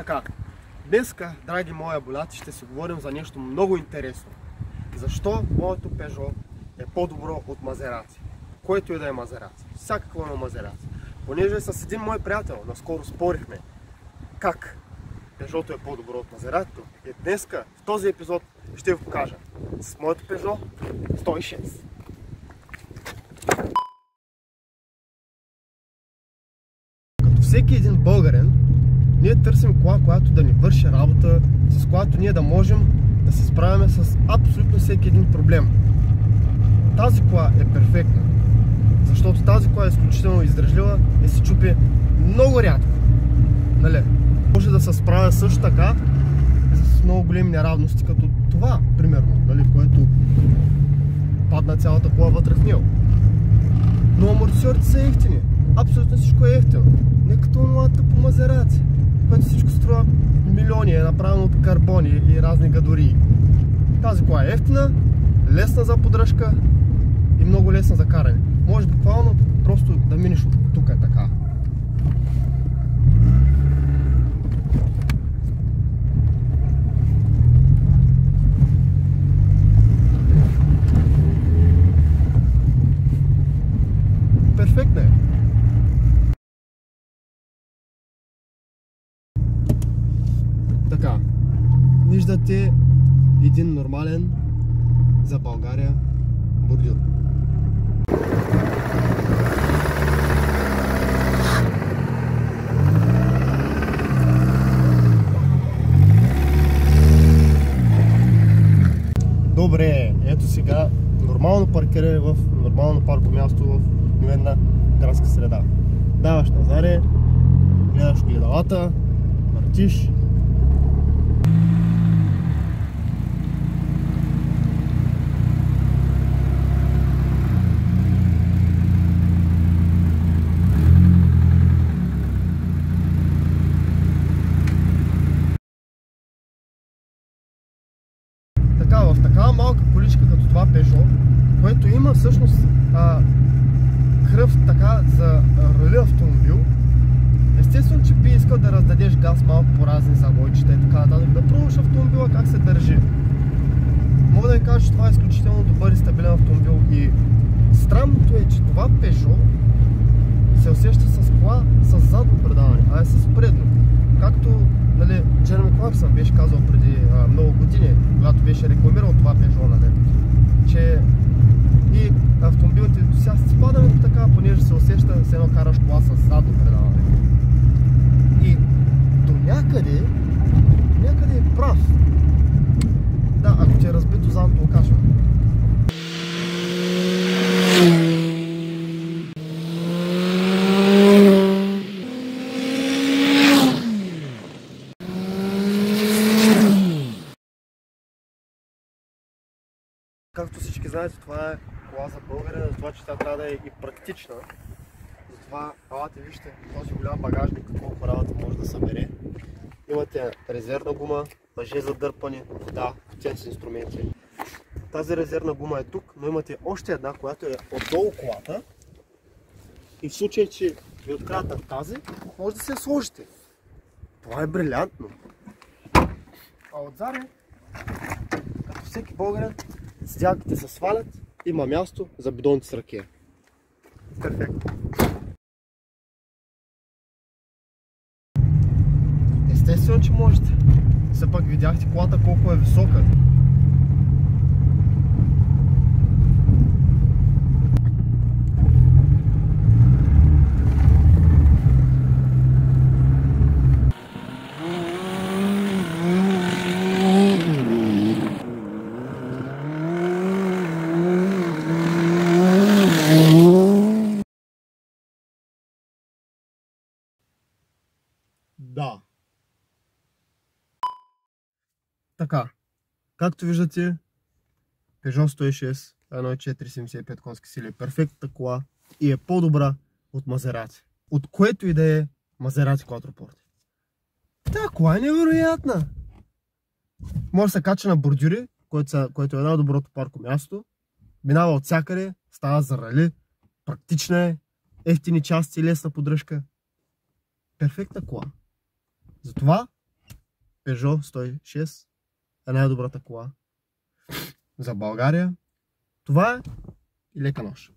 Така, днеска, драги мои абонати, ще си говорим за нещо много интересно. Защо моето Пежо е по-добро от Мазераци? Който и да е Мазераци. Всякакво има Мазераци. Понеже с един мой приятел наскоро спорихме как Пежото е по-добро от Мазерато. И днеска, в този епизод, ще ви покажа с моето Пежо 106. Като всеки един българен, ние търсим кола, която да ни върши работа, с която ние да можем да се справяме с абсолютно всеки един проблем. Тази кола е перфектна, защото тази кола е изключително издръжлива и се чупи много рядко. Нали? Може да се справя също така с много големи неравности, като това, примерно, нали? което падна цялата кола вътре в него. Но амортисьорите са ефтини. Абсолютно всичко е ефтино. Не като младата по Мазераци което всичко струва милиони, е направено от карбони и разни гадории. Тази кола е ефтина, лесна за поддръжка и много лесна за каране. Може буквално просто да минеш от тук е така. Перфектна е. Така, виждате един нормален за България бордюр. Добре, ето сега нормално паркиране в нормално парко място в обикновена градска среда. Даваш назаре, гледаш гледалата, въртиш, така, в такава малка количка като това Peugeot, което има всъщност а, кръв така за роли автомобил, естествено, че би искал да раздадеш газ малко по разни завойчета и така нататък, да пробваш автомобила как се държи. Мога да ви кажа, че това е изключително добър и стабилен автомобил и странното е, че това Peugeot се усеща с кола с задно предаване, а е с предно. Както нали, Джереми Кларксън беше казал преди а, много години, когато беше рекламирал това Peugeot, нали, че и автомобилите до сега спадаме така, понеже се усеща с едно караш кола с задно предаване. И до някъде, до някъде е прав. Да, ако ти е разбито задното окачване. Както всички знаете, това е кола за българина, за това, че тя трябва да е и практична. Затова елате вижте този голям багажник, колко работа може да събере. Имате резервна гума, мъже за дърпане, вода, потенци инструменти. Тази резервна гума е тук, но имате още една, която е отдолу колата. И в случай, че ви откраднат тази, може да се сложите. Това е брилянтно. А отзаре, като всеки българин, Седялките се свалят, има място за бидоните с ракия. Перфектно. Естествено, че можете. Все пак видяхте колата колко е висока. Да. Така, както виждате, Peugeot 106 1.475 конски сили е перфектната кола и е по-добра от Мазерати. От което и да е Мазерати Quattroporte. Та кола е невероятна! Може да се кача на бордюри, което е най-доброто парко място. Минава от всякъде, става за рали, практична е, ефтини части, лесна поддръжка. Перфектна кола. Затова Peugeot 106 е най-добрата кола за България. Това е и лека нощ.